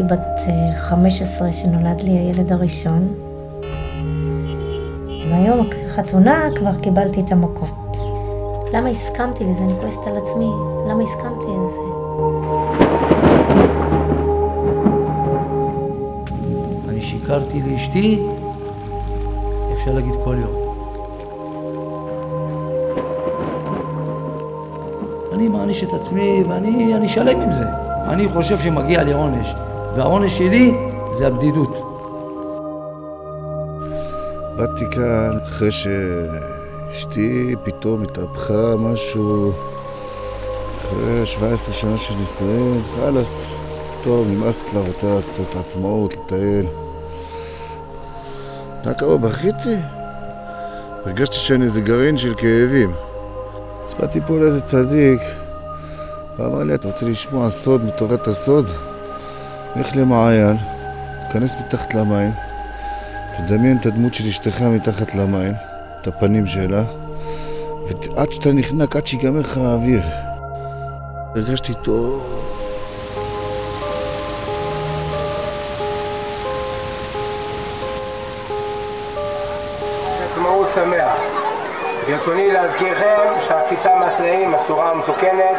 הייתי בת 15 שנולד לי הילד הראשון. והיום חתונה כבר קיבלתי את המכות. למה הסכמתי לזה? אני כועסת על עצמי. למה הסכמתי לזה? אני שיקרתי לאשתי, אפשר להגיד כל יום. אני מעניש את עצמי ואני שלם עם זה. אני חושב שמגיע לי עונש, והעונש שלי זה הבדידות. באתי כאן אחרי שאשתי פתאום התהפכה משהו אחרי 17 שנה של נישואים, חלאס, טוב, נמאס לה, רוצה קצת עצמאות, לטייל. אתה כמה בכיתי? הרגשתי שאני איזה גרעין של כאבים. אז באתי פה לאיזה צדיק, ואמר לי, אתה רוצה לשמוע סוד מתורת הסוד? לך למעיין, תיכנס מתחת למים, תדמיין את הדמות של אשתך מתחת למים, את הפנים שלה, ועד שאתה נחנק, עד שיגמר לך האוויר. הרגשתי טוב. עצמאות. ברצוני להזכירכם שהקפיצה מהסלעים אסורה ומסוכנת.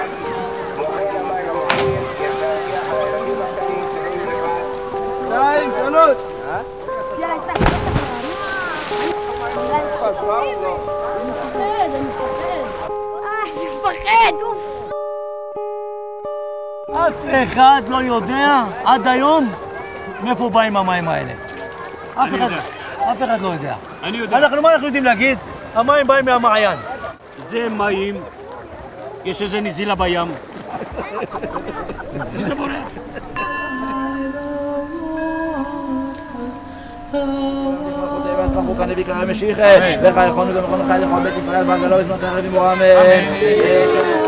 שתיים, שלוש. אני מפחד, אוף. אף אחד לא יודע עד היום מאיפה באים המים האלה. אף אחד, אף אחד לא יודע. אני יודע. אנחנו, מה אנחנו יודעים להגיד? המים באים מהמעיין. זה מים, יש איזה נזילה בים. מי זה בורח? ברוך אני ביקרא משיחי, לך יכולנו גם יכולנו חי לכל בית ישראל, והגלו בזמן תערבים מועמד.